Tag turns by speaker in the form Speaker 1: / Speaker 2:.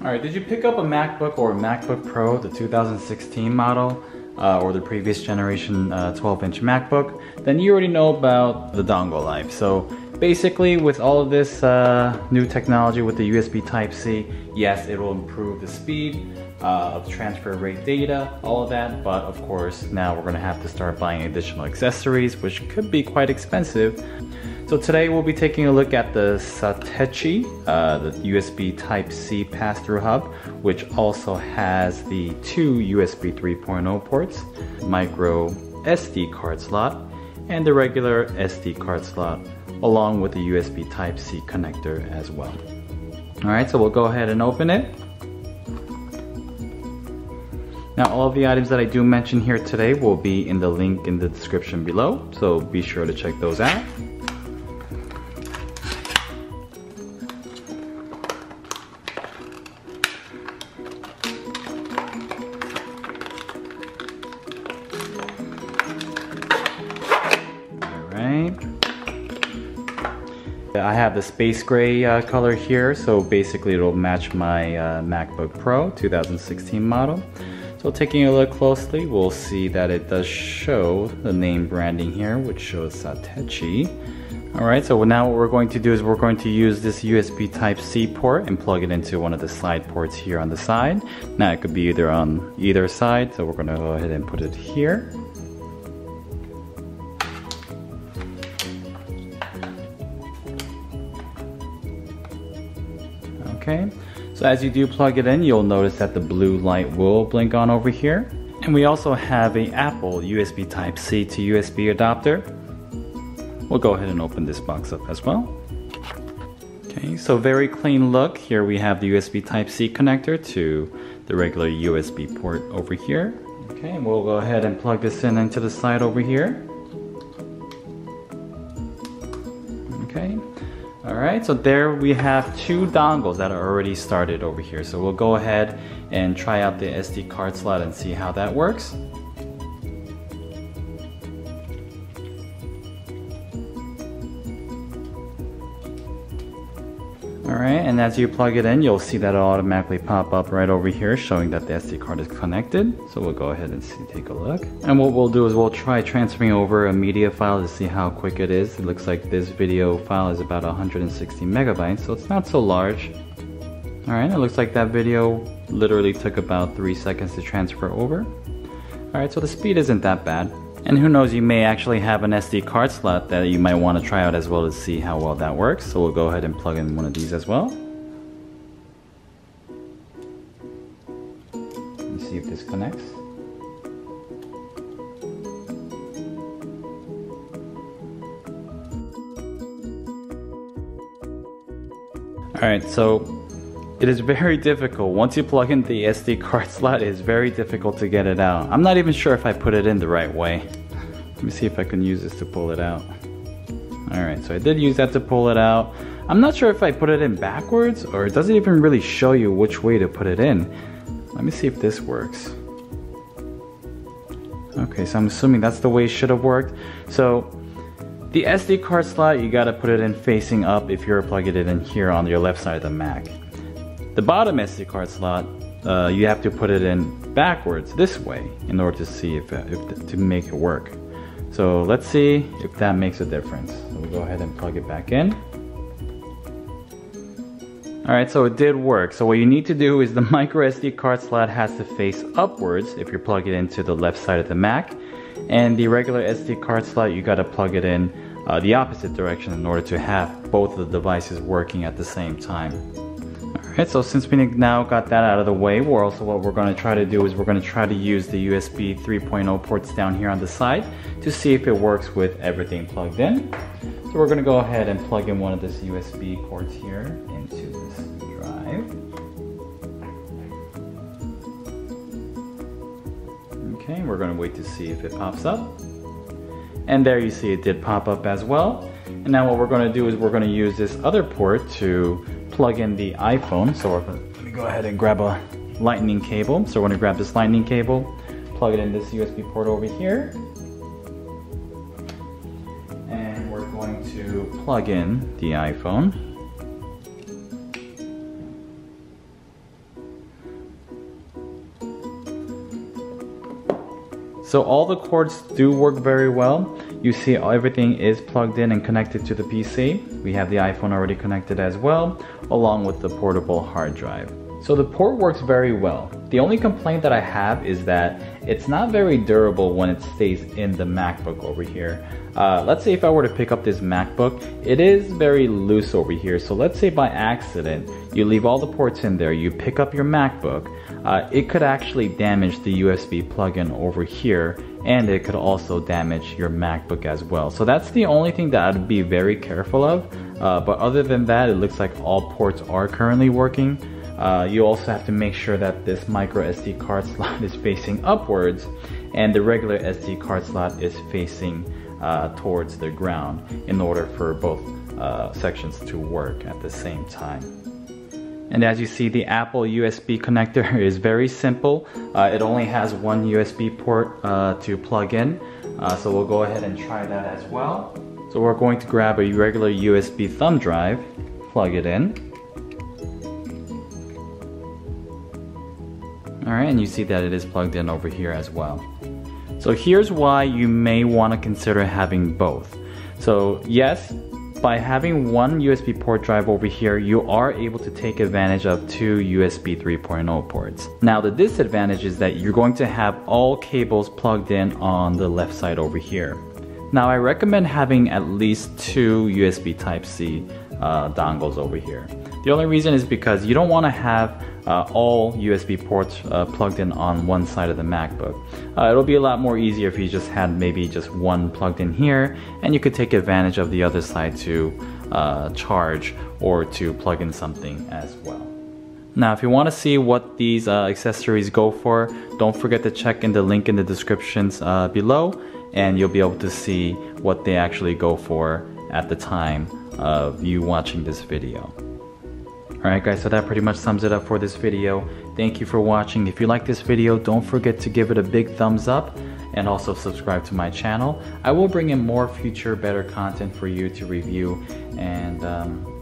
Speaker 1: Alright, did you pick up a MacBook or a MacBook Pro, the 2016 model, uh, or the previous generation 12-inch uh, MacBook? Then you already know about the dongle life. So basically with all of this uh, new technology with the USB Type-C, yes, it will improve the speed uh, of transfer rate data, all of that, but of course now we're gonna have to start buying additional accessories, which could be quite expensive. So today we'll be taking a look at the Satechi, uh, the USB Type-C pass-through hub, which also has the two USB 3.0 ports, micro SD card slot, and the regular SD card slot, along with the USB Type-C connector as well. Alright, so we'll go ahead and open it. Now all of the items that I do mention here today will be in the link in the description below, so be sure to check those out. I have the space gray uh, color here, so basically it'll match my uh, MacBook Pro 2016 model. So taking a look closely, we'll see that it does show the name branding here, which shows Satechi. Alright, so now what we're going to do is we're going to use this USB Type-C port and plug it into one of the side ports here on the side. Now it could be either on either side, so we're going to go ahead and put it here. Okay? So as you do plug it in, you'll notice that the blue light will blink on over here. And we also have a Apple USB Type-C to USB adapter. We'll go ahead and open this box up as well. Okay, so very clean look. Here we have the USB Type-C connector to the regular USB port over here. Okay, and we'll go ahead and plug this in into the side over here. Okay, Alright, so there we have two dongles that are already started over here. So we'll go ahead and try out the SD card slot and see how that works. Alright, and as you plug it in, you'll see that it'll automatically pop up right over here showing that the SD card is connected. So we'll go ahead and see, take a look. And what we'll do is we'll try transferring over a media file to see how quick it is. It looks like this video file is about 160 megabytes, so it's not so large. Alright, it looks like that video literally took about 3 seconds to transfer over. Alright, so the speed isn't that bad. And who knows, you may actually have an SD card slot that you might want to try out as well to see how well that works. So we'll go ahead and plug in one of these as well. And see if this connects. Alright, so it is very difficult. Once you plug in the SD card slot, it is very difficult to get it out. I'm not even sure if I put it in the right way. Let me see if I can use this to pull it out. Alright, so I did use that to pull it out. I'm not sure if I put it in backwards or it doesn't even really show you which way to put it in. Let me see if this works. Okay, so I'm assuming that's the way it should have worked. So the SD card slot, you gotta put it in facing up if you're plugging it in here on your left side of the Mac. The bottom SD card slot, uh, you have to put it in backwards this way in order to see if, uh, if to make it work. So let's see if that makes a difference. We'll go ahead and plug it back in. Alright, so it did work. So what you need to do is the micro SD card slot has to face upwards if you're plugging it into the left side of the Mac. And the regular SD card slot, you gotta plug it in uh, the opposite direction in order to have both of the devices working at the same time. Alright, so since we now got that out of the way, we're also what we're going to try to do is we're going to try to use the USB 3.0 ports down here on the side to see if it works with everything plugged in. So we're going to go ahead and plug in one of this USB ports here into this drive. Okay, we're going to wait to see if it pops up. And there you see it did pop up as well. And now what we're going to do is we're going to use this other port to plug in the iPhone. So gonna, let me go ahead and grab a lightning cable. So we're gonna grab this lightning cable, plug it in this USB port over here. And we're going to plug in the iPhone. So all the cords do work very well. You see everything is plugged in and connected to the PC. We have the iPhone already connected as well, along with the portable hard drive. So the port works very well. The only complaint that I have is that it's not very durable when it stays in the MacBook over here. Uh, let's say if I were to pick up this MacBook, it is very loose over here. So let's say by accident, you leave all the ports in there, you pick up your MacBook, uh, it could actually damage the USB plug-in over here and it could also damage your MacBook as well. So that's the only thing that I'd be very careful of. Uh, but other than that, it looks like all ports are currently working. Uh, you also have to make sure that this micro SD card slot is facing upwards and the regular SD card slot is facing uh, towards the ground in order for both uh, sections to work at the same time. And as you see, the Apple USB connector is very simple. Uh, it only has one USB port uh, to plug in. Uh, so we'll go ahead and try that as well. So we're going to grab a regular USB thumb drive, plug it in. Alright, and you see that it is plugged in over here as well. So here's why you may want to consider having both. So yes, by having one USB port drive over here, you are able to take advantage of two USB 3.0 ports. Now the disadvantage is that you're going to have all cables plugged in on the left side over here. Now I recommend having at least two USB Type-C uh, dongles over here. The only reason is because you don't want to have uh, all USB ports uh, plugged in on one side of the MacBook. Uh, it'll be a lot more easier if you just had maybe just one plugged in here and you could take advantage of the other side to uh, charge or to plug in something as well. Now if you want to see what these uh, accessories go for, don't forget to check in the link in the descriptions uh, below and you'll be able to see what they actually go for at the time of you watching this video. Alright guys, so that pretty much sums it up for this video. Thank you for watching. If you like this video, don't forget to give it a big thumbs up and also subscribe to my channel. I will bring in more future better content for you to review and um,